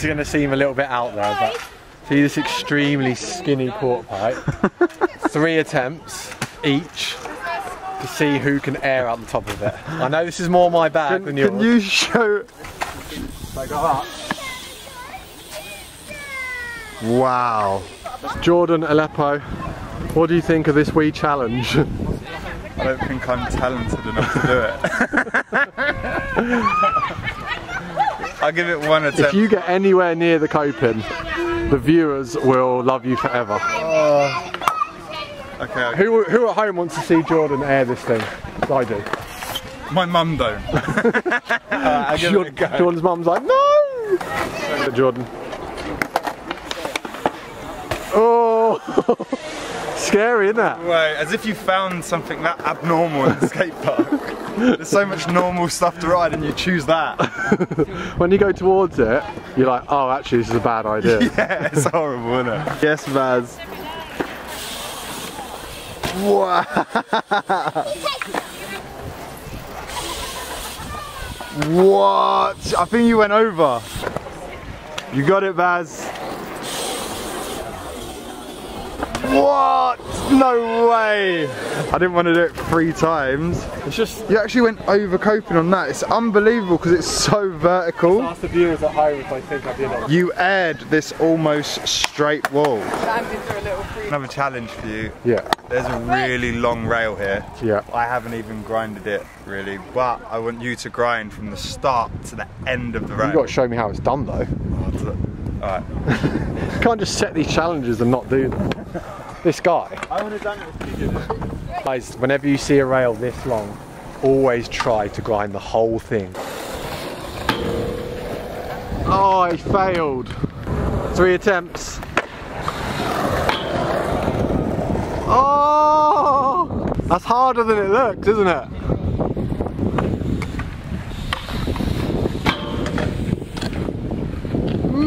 is going to seem a little bit out there, but see this extremely skinny quarter pipe. Three attempts each to see who can air out the top of it. I know this is more my bag Can, than yours. can you show? So go up. Wow. Jordan Aleppo, what do you think of this wee challenge? I don't think I'm talented enough to do it. I'll give it one attempt. if you get anywhere near the coping, the viewers will love you forever. Uh, okay, okay. Who, who at home wants to see Jordan air this thing? I do. my mum don't. Uh, I'll give it a go. Jordan's mum's like, no! Jordan. Oh! Scary, isn't it? Wait, as if you found something that abnormal in the skate park. There's so much normal stuff to ride and you choose that. When you go towards it, you're like, oh, actually, this is a bad idea. Yeah, it's horrible, isn't it? yes, Baz. Wow. what? I think you went over. You got it, Baz. What? No way. I didn't want to do it three times. It's just You actually went over coping on that. It's unbelievable because it's so vertical. ask the viewers at home if I think I did it. You aired this almost straight wall. Another challenge for you. Yeah, There's a really long rail here. yeah. I haven't even grinded it really, but I want you to grind from the start to the end of the rail. You've got to show me how it's done though. Alright. You can't just set these challenges and not do them. This guy. I would have done it if you did it. Guys, whenever you see a rail this long, always try to grind the whole thing. Oh, he failed. Three attempts. Oh! That's harder than it looks, isn't it?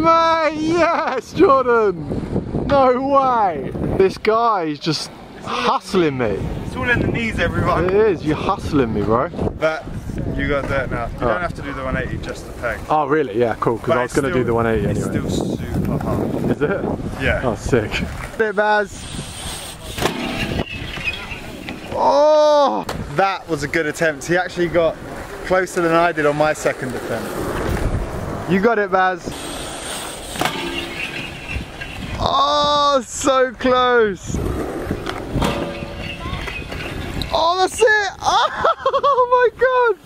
Mate, yes, Jordan! No way! This guy is just hustling me. It's all in the knees, It everyone. is, you're hustling me, bro. But you got that now. You don't have to do the 180 just to peg. Oh, really? Yeah, cool, because I was going to do the 180 It's anyway. It's still super hard. Is it? Yeah. Oh, sick. Bit Baz. Oh! That was a good attempt. He actually got closer than I did on my second attempt. You got it, Baz. So close. Oh, that's it. Oh my god.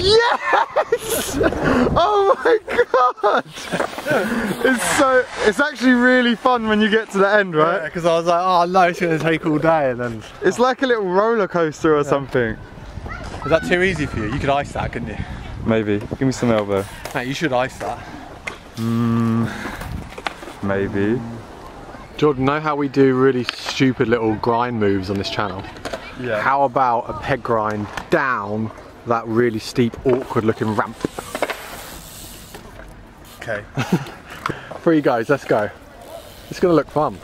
Yes! Oh my god! It's so, it's actually really fun when you get to the end, right? Yeah, Because I was like, oh no, it's going to take all day. And then, It's like a little roller coaster or something. is that too easy for you? You could ice that, couldn't you? Maybe. Give me some elbow. Mate, you should ice that. Hmm, maybe. Jordan, know how we do really stupid little grind moves on this channel? Yeah. How about a peg grind down that really steep, awkward looking ramp? Okay. Three goes, let's go. It's gonna look fun.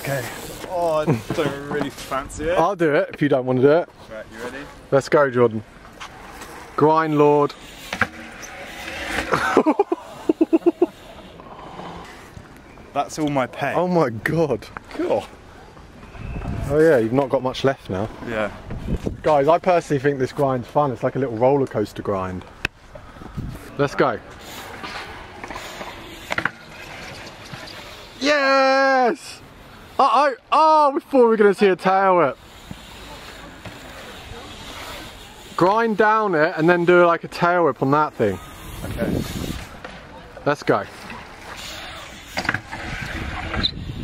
Okay. Oh, I don't really fancy it. I'll do it if you don't want to do it. Right, you ready? Let's go, Jordan. Grind Lord. That's all my peg. Oh my god. cool. Oh yeah, you've not got much left now. Yeah. Guys, I personally think this grind's fun. It's like a little roller coaster grind. Let's go. Yes! Uh oh! Oh, we thought we were going to see a tail whip. Grind down it and then do like a tail whip on that thing. Okay. Let's go.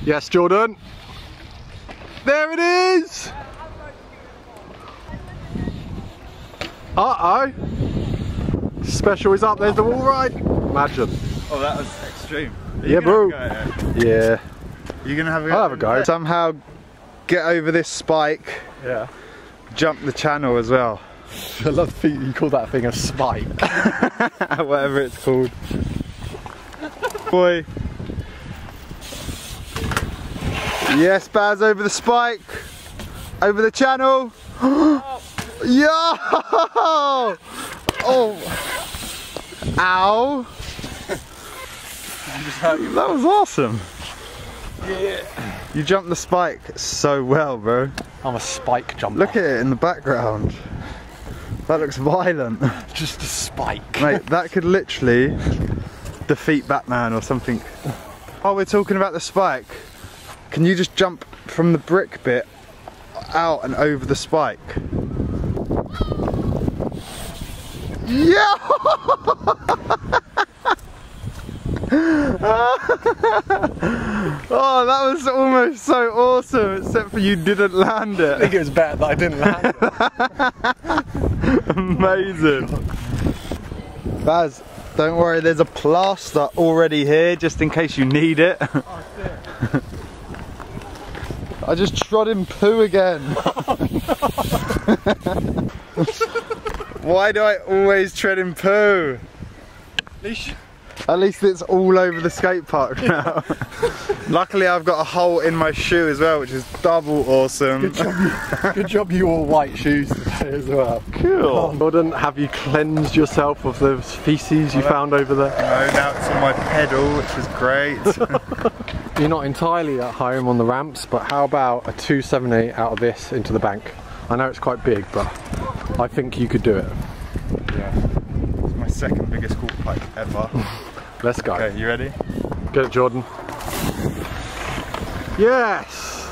Yes, Jordan. There it is! Uh oh. Special is up, there's the wall ride. Imagine. Oh, that was extreme. Yeah, bro. Yeah. You're gonna have a go? I'll have a go. Somehow get over this spike, Yeah. jump the channel as well. I love the you call that thing a spike. Whatever it's called. Boy. Yes, Baz over the spike. Over the channel. Yo! Oh! Ow! that was awesome. Yeah. You jumped the spike so well, bro. I'm a spike jumper. Look at it in the background. That looks violent. just a spike. Mate, that could literally defeat Batman or something. Oh, we're talking about the spike. Can you just jump from the brick bit out and over the spike? Yeah! oh, that was almost so awesome, except for you didn't land it. I think it. was better that I didn't land. Amazing. Baz, don't worry, there's a plaster already here just in case you need it. I just trod in poo again. Why do I always tread in poo? At least it's all over the skate park now. Luckily I've got a hole in my shoe as well, which is double awesome. Good job, you, good job you wore white shoes today as well. Cool. Oh, Jordan, have you cleansed yourself of the feces you found over there? No, now it's on my pedal, which is great. You're not entirely at home on the ramps, but how about a 278 out of this into the bank? I know it's quite big, but I think you could do it. yeah. It's my second biggest quarter pipe ever. Let's go. Okay, you ready? Get it, Jordan. Yes!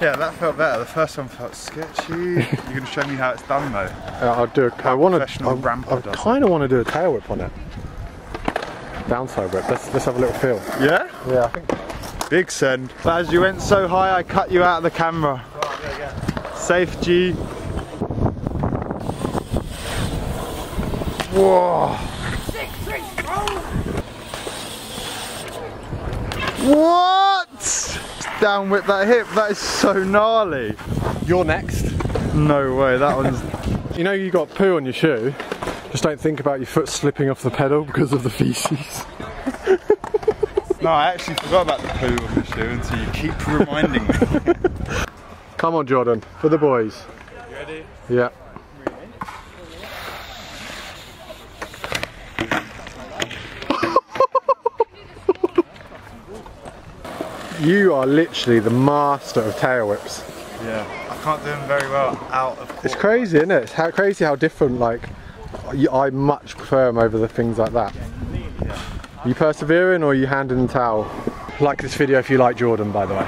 Yeah, that felt better. The first one felt sketchy. You're gonna show me how it's done though. Uh, I'll do. A, I want to. I, I kind of want to do a tail whip on it. Downside whip. Let's let's have a little feel. Yeah? Yeah, I think. Big send. But as you went so high, I cut you out of the camera. Safe G. Whoa. What? Down with that hip, that is so gnarly. You're next. No way, that one's. You know you got poo on your shoe. Just don't think about your foot slipping off the pedal because of the feces. No, I actually forgot about the poo on the shoe until you keep reminding me. Come on, Jordan, for the boys. You ready? Yeah. You are literally the master of tail whips. Yeah. I can't do them very well out of It's crazy, isn't it? It's how crazy how different. Like, you, I much prefer them over the things like that. You persevering or you handing the towel? Like this video if you like Jordan, by the way.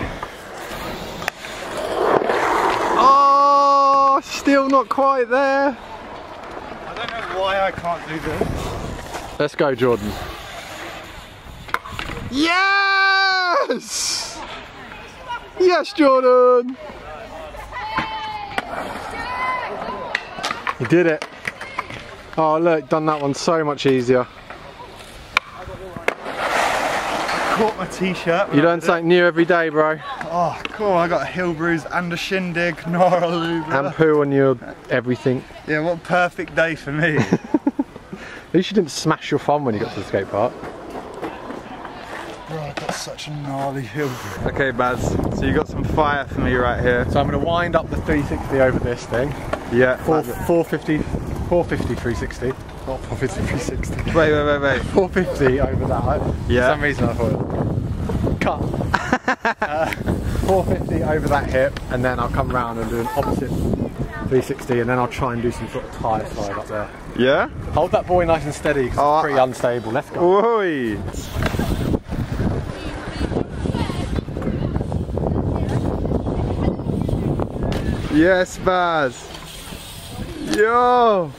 Oh, still not quite there. I don't know why I can't do this. Let's go, Jordan. Yes! Yes, Jordan. You did it. Oh, look, done that one so much easier. Caught my t-shirt. You learn something new every day, bro. Oh, cool. I got a heel bruise and a shindig. Gnarly. And poo on your everything. Yeah, what a perfect day for me. At least you didn't smash your thumb when you got to the skate park. Bro, I got such a gnarly heel bruise. Okay, Baz, so you got some fire for me right here. So I'm going to wind up the 360 over this thing. Yeah. Four, 450, 450 360. Not 450 360. Wait, wait, wait, wait. 450 over that. Yeah. For some reason I thought, cut. uh, 450 over that hip, and then I'll come round and do an opposite 360, and then I'll try and do some sort of tyre slide up there. Yeah? Hold that boy nice and steady because Oh, it's pretty I- unstable. Let's go. Oi! Yes, Baz. Yo!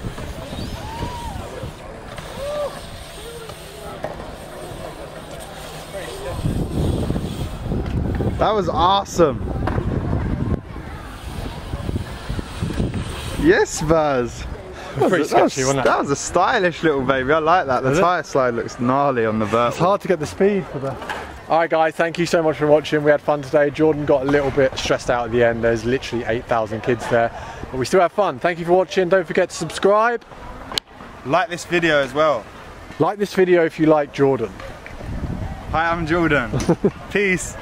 That was awesome. Yes, Baz. Pretty That was, sketchy, wasn't that was a stylish little baby. I like that. The Was it? tyre slide looks gnarly on the vert. It's hard to get the speed for the. Alright guys, thank you so much for watching. We had fun today. Jordan got a little bit stressed out at the end. There's literally 8,000 kids there. But we still have fun. Thank you for watching. Don't forget to subscribe. Like this video as well. Like this video if you like Jordan. Hi, I'm Jordan. Peace.